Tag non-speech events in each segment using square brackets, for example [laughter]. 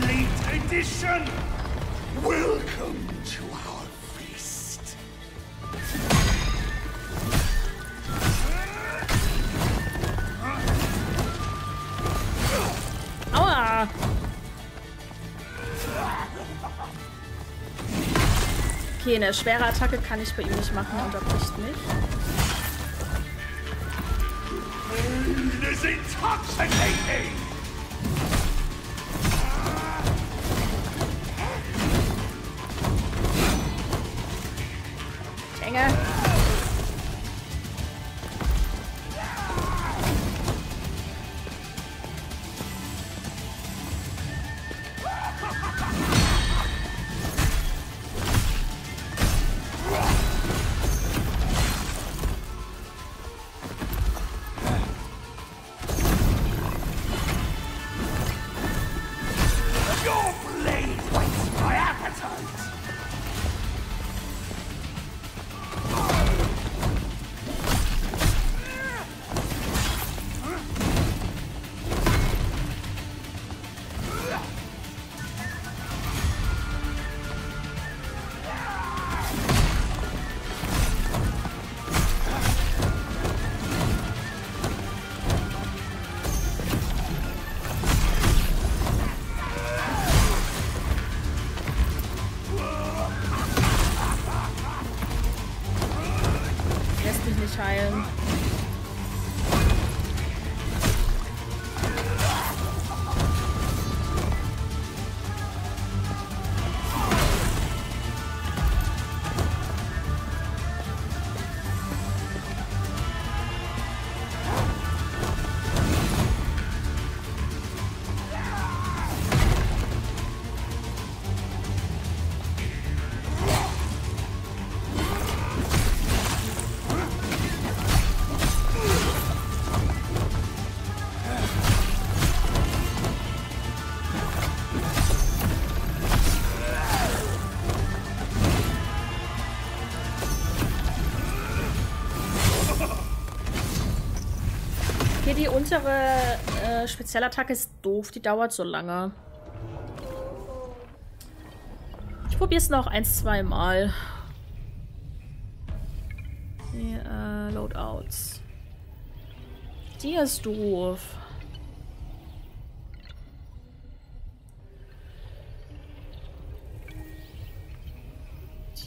late edition. Welcome to our feast. Aua! Okay, eine schwere Attacke kann ich bei ihm nicht machen, er unterbricht mich. Is intoxicating. Okay, die untere äh, Spezialattacke ist doof, die dauert so lange. Ich probiere es noch ein, zwei Mal. Die, äh, Loadouts. Die ist doof.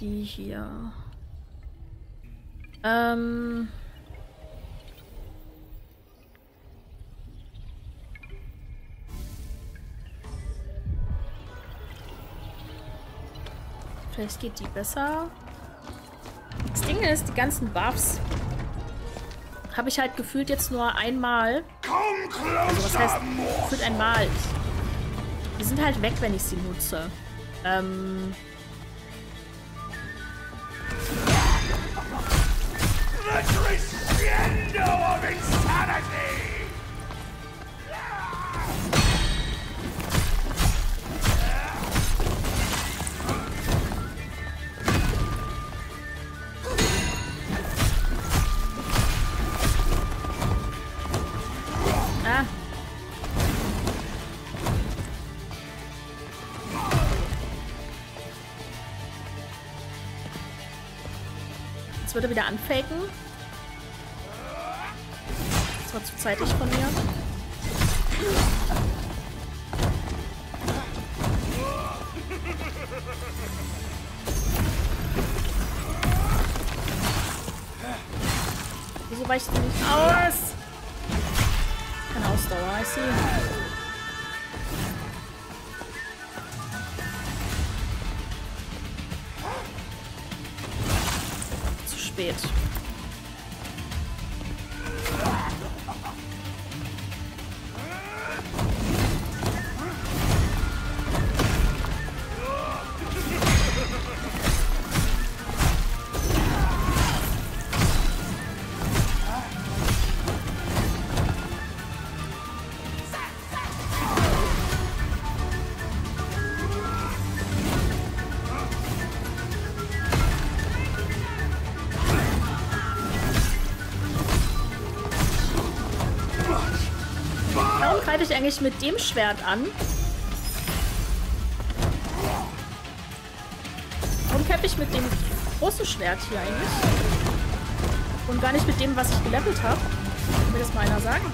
Die hier. Ähm. Vielleicht geht die besser. Das Ding ist, die ganzen Buffs habe ich halt gefühlt jetzt nur einmal. Also was heißt gefühlt einmal? Die sind halt weg, wenn ich sie nutze. Ähm, The crescendo of insanity. Jetzt wird er wieder anfaken. Das war zu zeitig von mir. Wieso weicht du nicht aus? Keine Ausdauer, I see. Spät. greife ich eigentlich mit dem Schwert an? Warum kämpfe ich mit dem großen Schwert hier eigentlich? Und gar nicht mit dem, was ich gelevelt habe? Will das mal einer sagen?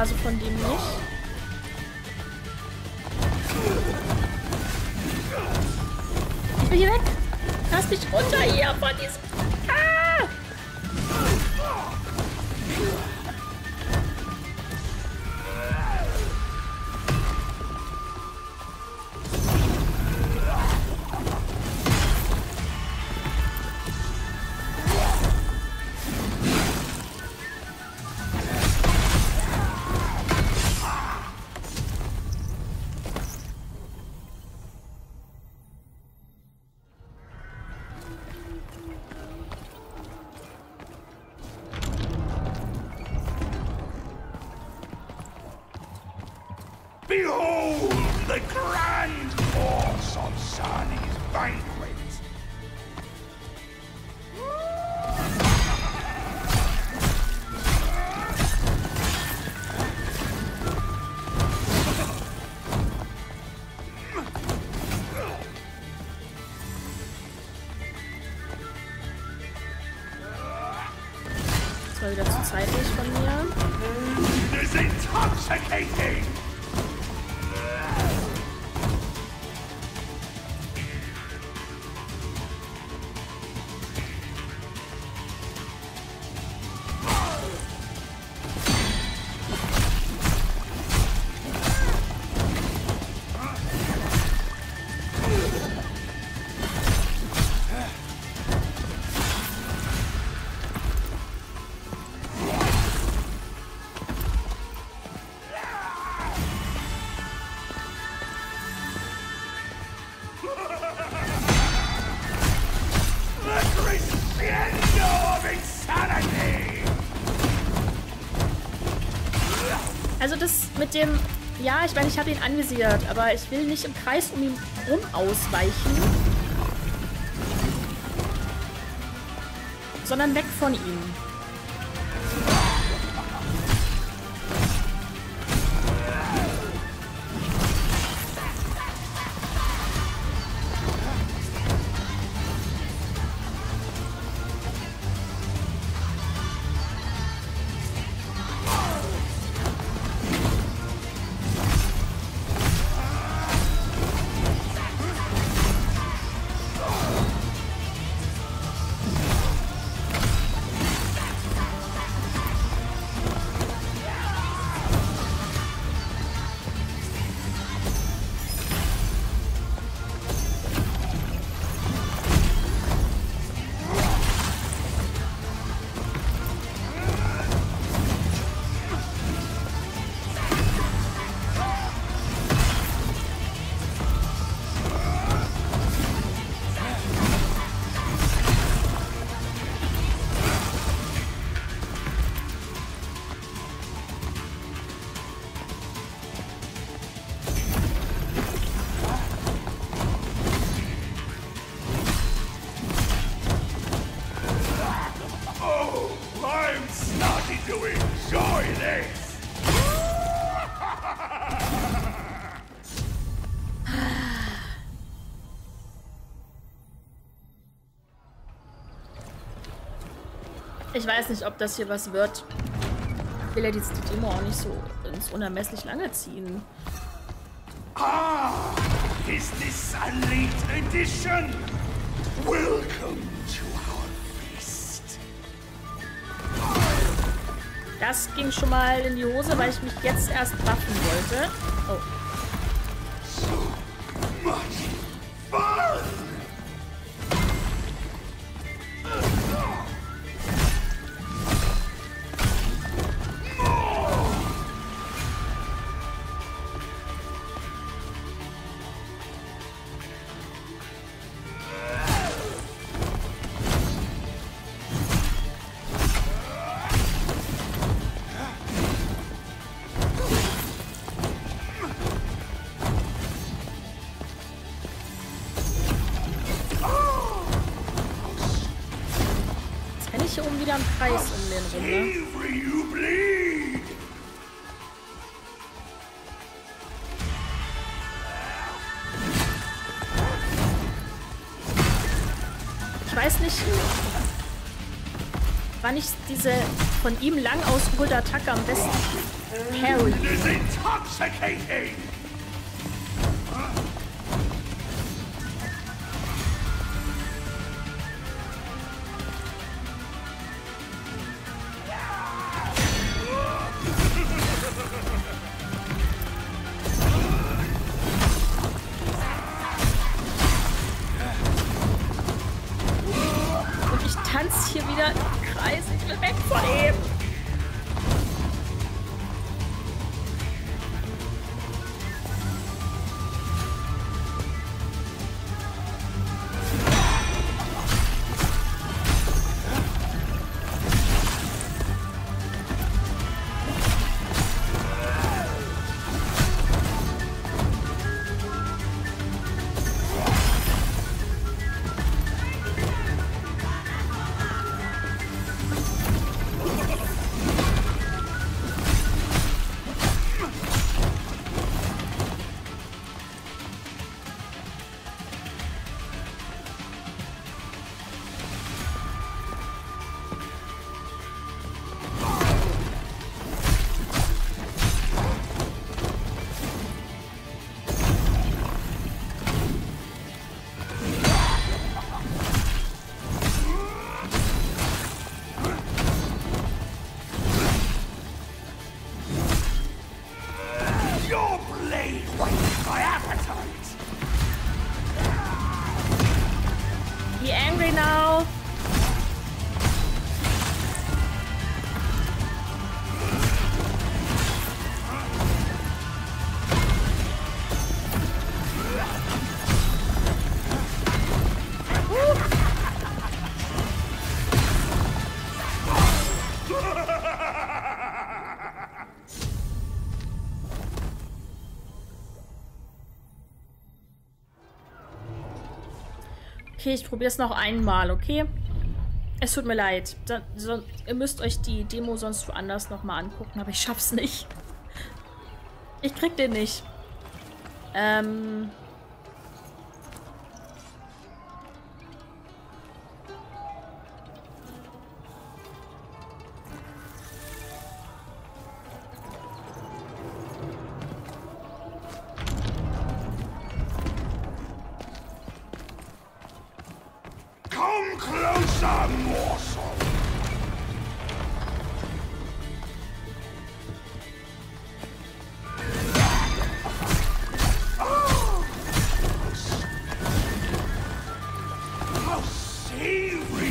Phase von dem nicht. Ich will hier weg. Lass mich runter hier von diesem... mit dem... Ja, ich meine, ich habe ihn anvisiert, aber ich will nicht im Kreis um ihn rum ausweichen. Sondern weg von ihm. to enjoy this! Ich weiß nicht, ob das hier was wird. Ich will ja die Demo auch nicht so ins Unermesslich lange ziehen. Ah! Is this a edition? Welcome! Das ging schon mal in die Hose, weil ich mich jetzt erst waffen wollte. Oh. Im Kreis um den rum, ne? Ich weiß nicht, wann ich diese von ihm lang ausgeholte Attacke am besten parry. Tanze hier wieder im Kreis. Ich will weg von ihm. Now. Okay, ich probiere es noch einmal, okay? Es tut mir leid. Da, so, ihr müsst euch die Demo sonst woanders nochmal angucken, aber ich schaff's nicht. Ich krieg den nicht. Ähm. Free!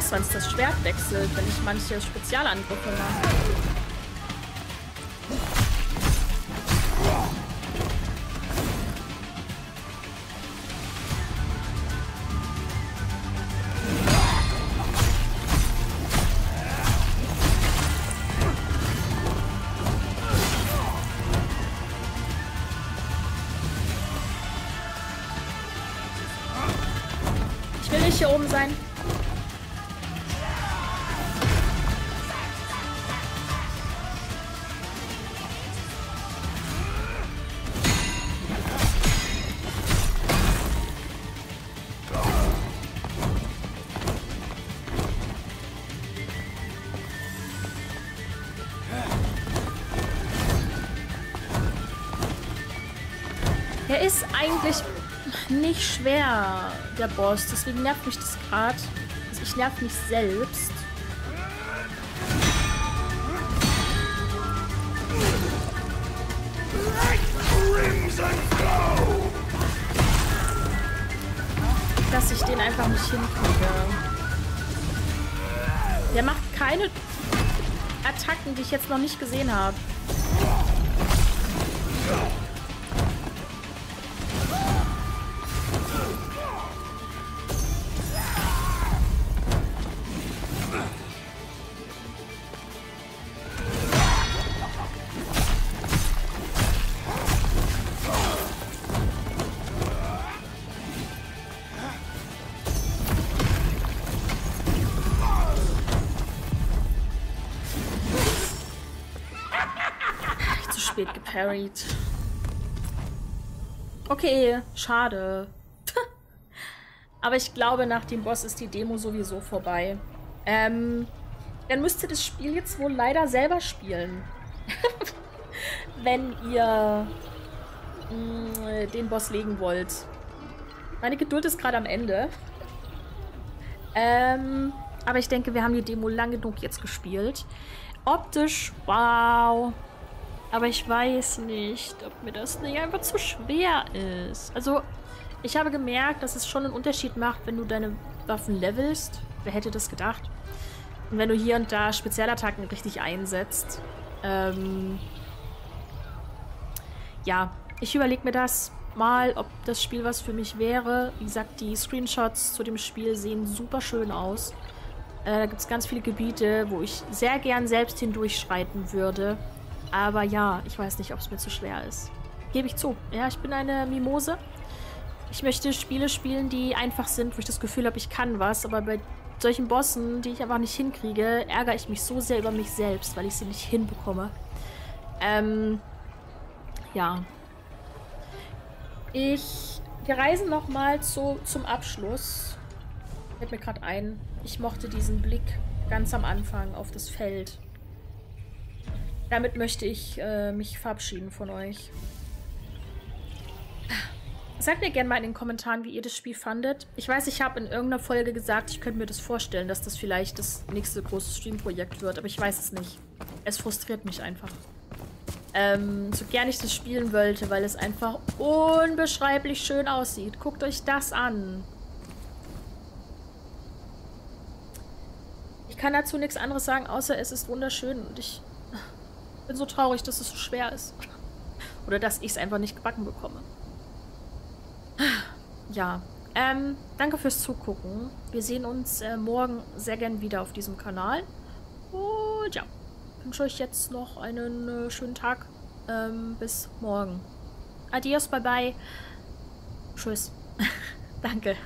Weiß, wann es das Schwert wechselt, wenn ich manche Spezialangriffe mache. Ich will nicht hier oben sein. Schwer, der Boss. Deswegen nervt mich das gerade. Also ich nerv mich selbst. Dass ich den einfach nicht hinkriege. Der macht keine Attacken, die ich jetzt noch nicht gesehen habe. Spät geparried. Okay, schade. [laughs] Aber ich glaube, nach dem Boss ist die Demo sowieso vorbei. Ähm, dann müsst ihr das Spiel jetzt wohl leider selber spielen. [laughs] Wenn ihr mh, den Boss legen wollt. Meine Geduld ist gerade am Ende. Ähm, aber ich denke, wir haben die Demo lang genug jetzt gespielt. Optisch, wow. Aber ich weiß nicht, ob mir das nicht einfach zu schwer ist. Also, ich habe gemerkt, dass es schon einen Unterschied macht, wenn du deine Waffen levelst. Wer hätte das gedacht? Und wenn du hier und da Spezialattacken richtig einsetzt. Ähm ja, ich überlege mir das mal, ob das Spiel was für mich wäre. Wie gesagt, die Screenshots zu dem Spiel sehen super schön aus. Äh, da gibt es ganz viele Gebiete, wo ich sehr gern selbst hindurchschreiten würde. Aber ja, ich weiß nicht, ob es mir zu schwer ist. Gebe ich zu. Ja, ich bin eine Mimose. Ich möchte Spiele spielen, die einfach sind, wo ich das Gefühl habe, ich kann was. Aber bei solchen Bossen, die ich einfach nicht hinkriege, ärgere ich mich so sehr über mich selbst, weil ich sie nicht hinbekomme. Ähm, ja. Ich, wir reisen nochmal zu, zum Abschluss. Fällt mir gerade ein. Ich mochte diesen Blick ganz am Anfang auf das Feld. Damit möchte ich äh, mich verabschieden von euch. Sagt mir gerne mal in den Kommentaren, wie ihr das Spiel fandet. Ich weiß, ich habe in irgendeiner Folge gesagt, ich könnte mir das vorstellen, dass das vielleicht das nächste große Streamprojekt wird, aber ich weiß es nicht. Es frustriert mich einfach. Ähm, so gern ich das spielen wollte, weil es einfach unbeschreiblich schön aussieht. Guckt euch das an. Ich kann dazu nichts anderes sagen, außer es ist wunderschön und ich bin so traurig, dass es so schwer ist. Oder dass ich es einfach nicht gebacken bekomme. Ja, ähm, danke fürs Zugucken. Wir sehen uns äh, morgen sehr gern wieder auf diesem Kanal. Und ja, wünsche euch jetzt noch einen äh, schönen Tag. Ähm, bis morgen. Adios, bye bye. Tschüss. [laughs] danke.